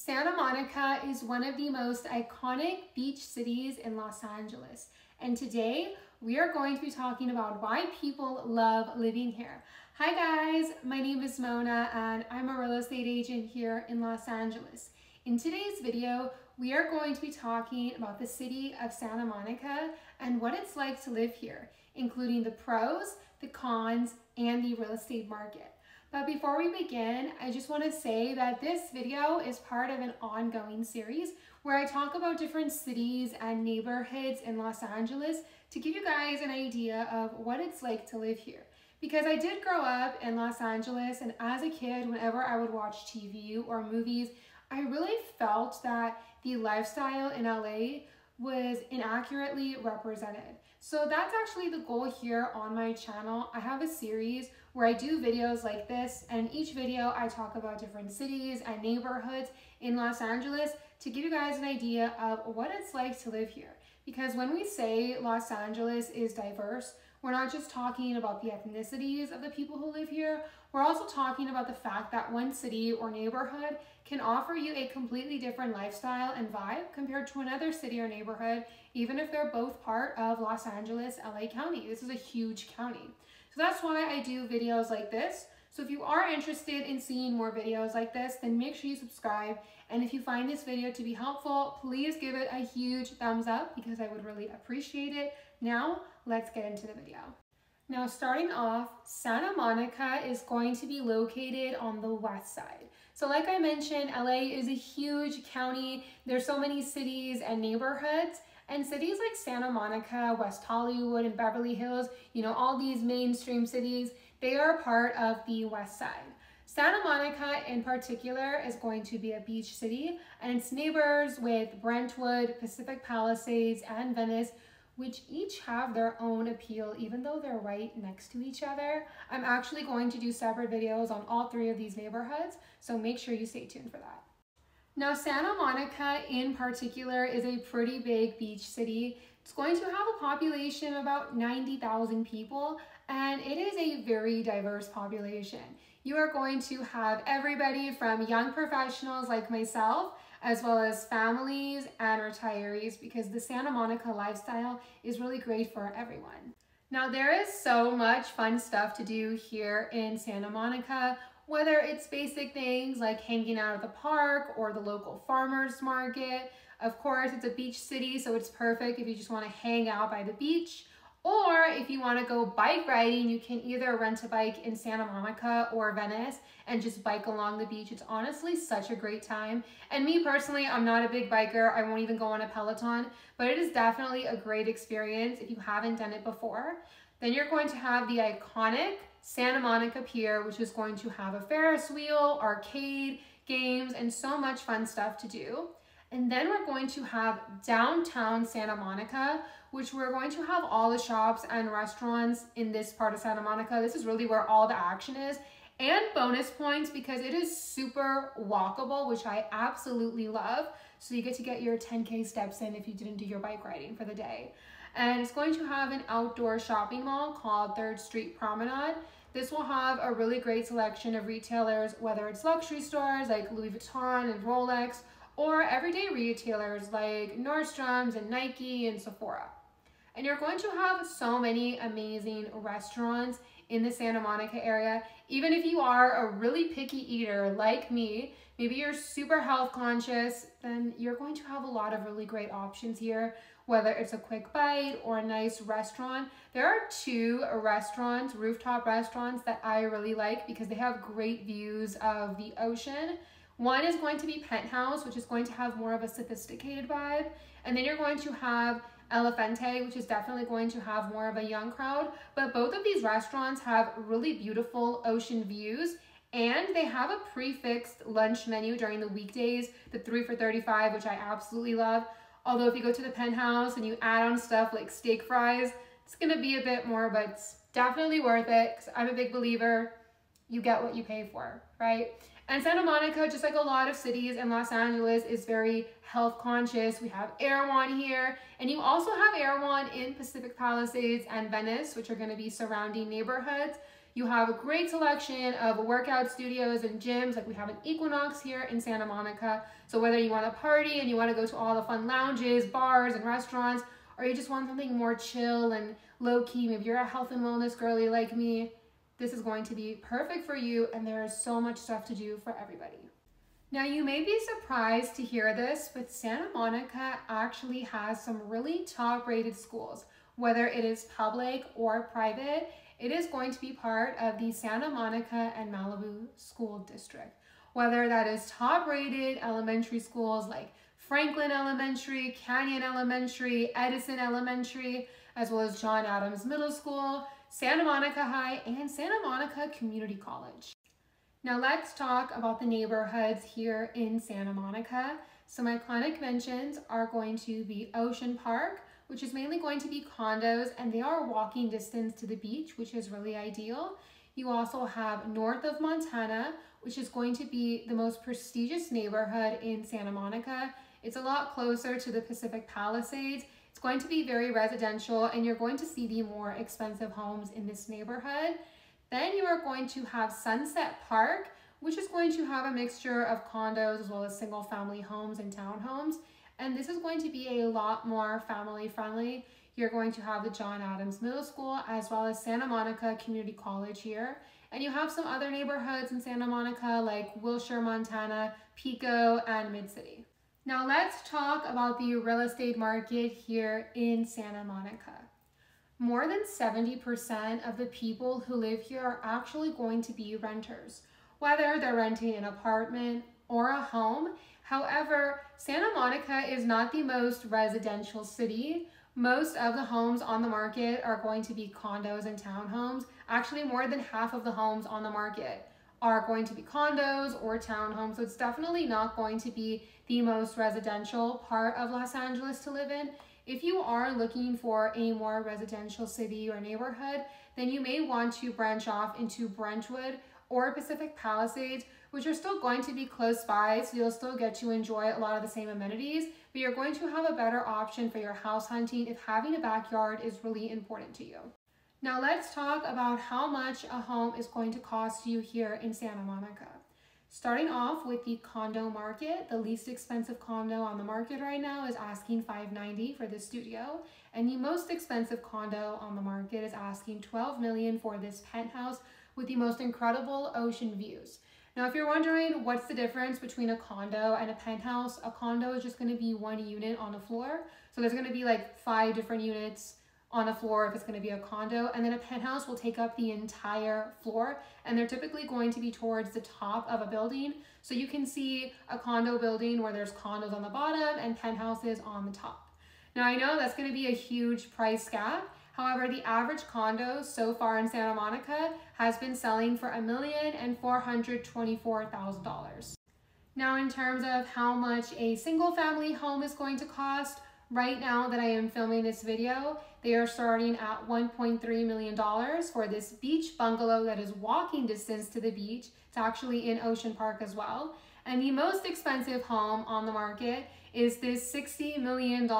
Santa Monica is one of the most iconic beach cities in Los Angeles. And today we are going to be talking about why people love living here. Hi guys, my name is Mona and I'm a real estate agent here in Los Angeles. In today's video, we are going to be talking about the city of Santa Monica and what it's like to live here, including the pros, the cons, and the real estate market. But before we begin, I just want to say that this video is part of an ongoing series where I talk about different cities and neighborhoods in Los Angeles to give you guys an idea of what it's like to live here. Because I did grow up in Los Angeles and as a kid, whenever I would watch TV or movies, I really felt that the lifestyle in LA was inaccurately represented. So that's actually the goal here on my channel. I have a series where I do videos like this and in each video I talk about different cities and neighborhoods in Los Angeles to give you guys an idea of what it's like to live here. Because when we say Los Angeles is diverse, we're not just talking about the ethnicities of the people who live here, we're also talking about the fact that one city or neighborhood can offer you a completely different lifestyle and vibe compared to another city or neighborhood, even if they're both part of Los Angeles, LA County. This is a huge county. So that's why I do videos like this. So if you are interested in seeing more videos like this, then make sure you subscribe. And if you find this video to be helpful, please give it a huge thumbs up because I would really appreciate it. Now, let's get into the video. Now, starting off, Santa Monica is going to be located on the west side. So like I mentioned, LA is a huge county. There's so many cities and neighborhoods. And cities like Santa Monica, West Hollywood, and Beverly Hills, you know, all these mainstream cities, they are part of the West Side. Santa Monica in particular is going to be a beach city and its neighbors with Brentwood, Pacific Palisades, and Venice, which each have their own appeal even though they're right next to each other. I'm actually going to do separate videos on all three of these neighborhoods, so make sure you stay tuned for that. Now, Santa Monica in particular is a pretty big beach city. It's going to have a population of about 90,000 people, and it is a very diverse population. You are going to have everybody from young professionals like myself, as well as families and retirees, because the Santa Monica lifestyle is really great for everyone. Now, there is so much fun stuff to do here in Santa Monica whether it's basic things like hanging out at the park or the local farmer's market. Of course, it's a beach city, so it's perfect if you just want to hang out by the beach. Or if you want to go bike riding, you can either rent a bike in Santa Monica or Venice and just bike along the beach. It's honestly such a great time. And me personally, I'm not a big biker. I won't even go on a Peloton, but it is definitely a great experience if you haven't done it before. Then you're going to have the iconic Santa Monica Pier, which is going to have a Ferris wheel, arcade, games, and so much fun stuff to do. And then we're going to have downtown Santa Monica, which we're going to have all the shops and restaurants in this part of Santa Monica. This is really where all the action is. And bonus points because it is super walkable, which I absolutely love. So you get to get your 10K steps in if you didn't do your bike riding for the day. And it's going to have an outdoor shopping mall called 3rd Street Promenade. This will have a really great selection of retailers, whether it's luxury stores like Louis Vuitton and Rolex, or everyday retailers like Nordstrom's and Nike and Sephora. And you're going to have so many amazing restaurants in the Santa Monica area. Even if you are a really picky eater like me, maybe you're super health conscious, then you're going to have a lot of really great options here whether it's a quick bite or a nice restaurant. There are two restaurants, rooftop restaurants that I really like because they have great views of the ocean. One is going to be Penthouse, which is going to have more of a sophisticated vibe. And then you're going to have Elefante, which is definitely going to have more of a young crowd. But both of these restaurants have really beautiful ocean views and they have a prefixed lunch menu during the weekdays, the 3 for 35, which I absolutely love. Although if you go to the penthouse and you add on stuff like steak fries, it's gonna be a bit more, but it's definitely worth it because I'm a big believer you get what you pay for, right? And Santa Monica, just like a lot of cities in Los Angeles, is very health conscious. We have Erewhon here, and you also have Erewhon in Pacific Palisades and Venice, which are gonna be surrounding neighborhoods. You have a great selection of workout studios and gyms, like we have an Equinox here in Santa Monica. So whether you want to party and you want to go to all the fun lounges, bars, and restaurants, or you just want something more chill and low key, maybe you're a health and wellness girly like me, this is going to be perfect for you and there is so much stuff to do for everybody. Now you may be surprised to hear this, but Santa Monica actually has some really top rated schools. Whether it is public or private, it is going to be part of the Santa Monica and Malibu School District. Whether that is top rated elementary schools like Franklin Elementary, Canyon Elementary, Edison Elementary, as well as John Adams Middle School, Santa Monica High, and Santa Monica Community College. Now let's talk about the neighborhoods here in Santa Monica. Some iconic mentions are going to be Ocean Park, which is mainly going to be condos and they are walking distance to the beach, which is really ideal. You also have north of Montana, which is going to be the most prestigious neighborhood in Santa Monica. It's a lot closer to the Pacific Palisades it's going to be very residential and you're going to see the more expensive homes in this neighborhood. Then you are going to have Sunset Park, which is going to have a mixture of condos as well as single family homes and townhomes. And this is going to be a lot more family friendly. You're going to have the John Adams Middle School as well as Santa Monica Community College here. And you have some other neighborhoods in Santa Monica like Wilshire, Montana, Pico, and Mid-City. Now let's talk about the real estate market here in Santa Monica. More than 70% of the people who live here are actually going to be renters, whether they're renting an apartment or a home. However, Santa Monica is not the most residential city. Most of the homes on the market are going to be condos and townhomes. Actually, more than half of the homes on the market are going to be condos or townhomes. So it's definitely not going to be the most residential part of Los Angeles to live in. If you are looking for a more residential city or neighborhood, then you may want to branch off into Brentwood or Pacific Palisades, which are still going to be close by, so you'll still get to enjoy a lot of the same amenities, but you're going to have a better option for your house hunting if having a backyard is really important to you. Now let's talk about how much a home is going to cost you here in Santa Monica. Starting off with the condo market, the least expensive condo on the market right now is asking 590 for the studio, and the most expensive condo on the market is asking 12 million for this penthouse with the most incredible ocean views. Now, if you're wondering what's the difference between a condo and a penthouse, a condo is just going to be one unit on the floor. So there's going to be like five different units on a floor if it's going to be a condo and then a penthouse will take up the entire floor and they're typically going to be towards the top of a building. So you can see a condo building where there's condos on the bottom and penthouses on the top. Now i know that's going to be a huge price gap. However the average condo so far in santa monica has been selling for a million and four hundred twenty-four thousand dollars. Now in terms of how much a single family home is going to cost Right now that I am filming this video, they are starting at $1.3 million for this beach bungalow that is walking distance to the beach. It's actually in Ocean Park as well. And the most expensive home on the market is this $60 million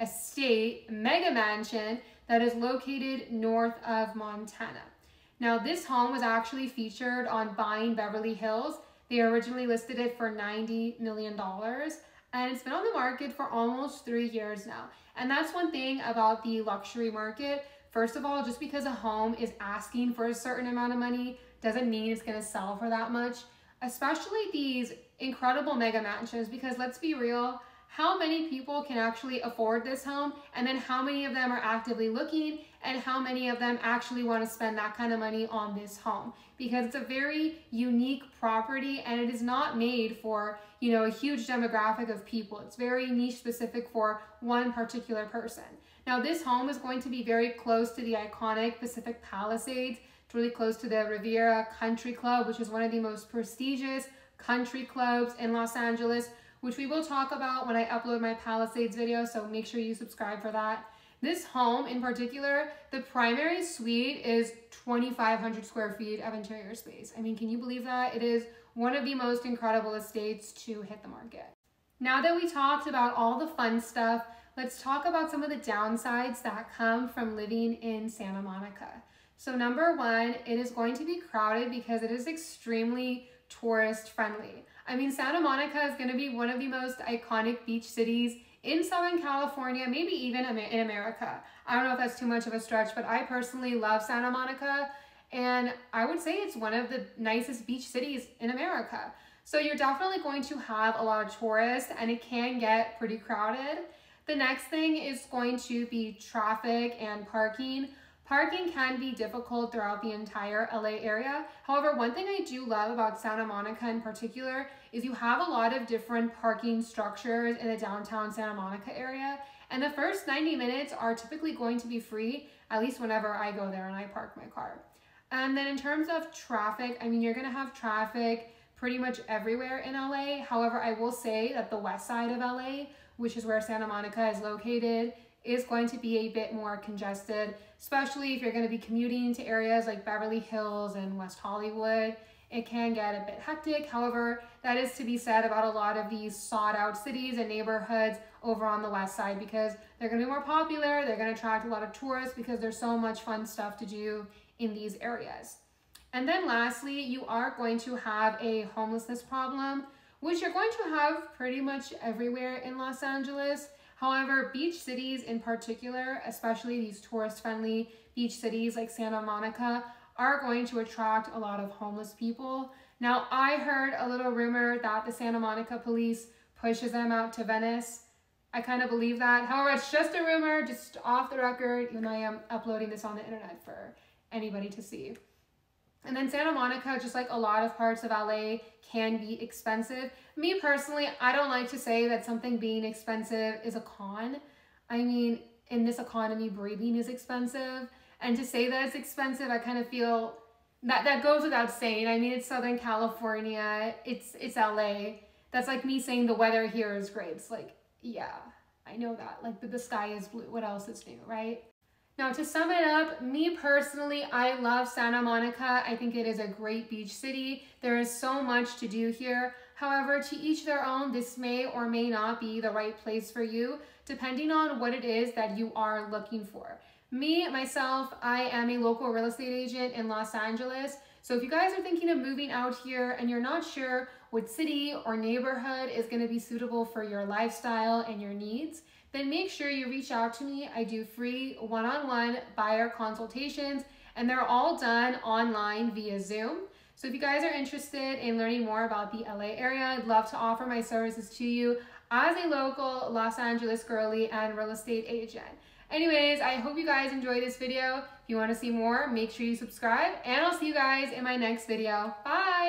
estate mega mansion that is located north of Montana. Now this home was actually featured on Buying Beverly Hills. They originally listed it for $90 million and it's been on the market for almost three years now. And that's one thing about the luxury market. First of all, just because a home is asking for a certain amount of money doesn't mean it's gonna sell for that much, especially these incredible mega mansions, because let's be real, how many people can actually afford this home and then how many of them are actively looking and how many of them actually want to spend that kind of money on this home. Because it's a very unique property and it is not made for you know a huge demographic of people. It's very niche specific for one particular person. Now this home is going to be very close to the iconic pacific palisades it's really close to the riviera country club which is one of the most prestigious country clubs in los angeles which we will talk about when I upload my Palisades video, so make sure you subscribe for that. This home in particular, the primary suite is 2,500 square feet of interior space. I mean, can you believe that? It is one of the most incredible estates to hit the market. Now that we talked about all the fun stuff, let's talk about some of the downsides that come from living in Santa Monica. So number one, it is going to be crowded because it is extremely tourist friendly. I mean, Santa Monica is going to be one of the most iconic beach cities in Southern California, maybe even in America. I don't know if that's too much of a stretch, but I personally love Santa Monica. And I would say it's one of the nicest beach cities in America. So you're definitely going to have a lot of tourists and it can get pretty crowded. The next thing is going to be traffic and parking. Parking can be difficult throughout the entire LA area. However, one thing I do love about Santa Monica in particular is you have a lot of different parking structures in the downtown Santa Monica area. And the first 90 minutes are typically going to be free, at least whenever I go there and I park my car. And then in terms of traffic, I mean, you're gonna have traffic pretty much everywhere in LA. However, I will say that the west side of LA, which is where Santa Monica is located, is going to be a bit more congested, especially if you're going to be commuting to areas like Beverly Hills and West Hollywood. It can get a bit hectic. However, that is to be said about a lot of these sought out cities and neighborhoods over on the west side because they're going to be more popular. They're going to attract a lot of tourists because there's so much fun stuff to do in these areas. And then lastly, you are going to have a homelessness problem, which you're going to have pretty much everywhere in Los Angeles. However, beach cities in particular, especially these tourist-friendly beach cities like Santa Monica, are going to attract a lot of homeless people. Now, I heard a little rumor that the Santa Monica police pushes them out to Venice. I kind of believe that. However, it's just a rumor, just off the record, even though I am uploading this on the internet for anybody to see. And then Santa Monica, just like a lot of parts of LA, can be expensive. Me personally, I don't like to say that something being expensive is a con. I mean, in this economy, breathing is expensive. And to say that it's expensive, I kind of feel that that goes without saying. I mean, it's Southern California, it's it's LA. That's like me saying the weather here is great. It's like, yeah, I know that. Like the, the sky is blue. What else is new, right? Now to sum it up, me personally, I love Santa Monica. I think it is a great beach city. There is so much to do here. However, to each their own, this may or may not be the right place for you, depending on what it is that you are looking for. Me, myself, I am a local real estate agent in Los Angeles. So if you guys are thinking of moving out here and you're not sure what city or neighborhood is gonna be suitable for your lifestyle and your needs, then make sure you reach out to me. I do free one-on-one buyer consultations and they're all done online via Zoom. So if you guys are interested in learning more about the LA area, I'd love to offer my services to you as a local Los Angeles girly and real estate agent. Anyways, I hope you guys enjoyed this video. If you want to see more, make sure you subscribe and I'll see you guys in my next video. Bye!